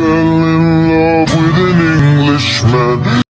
fell in love with an Englishman.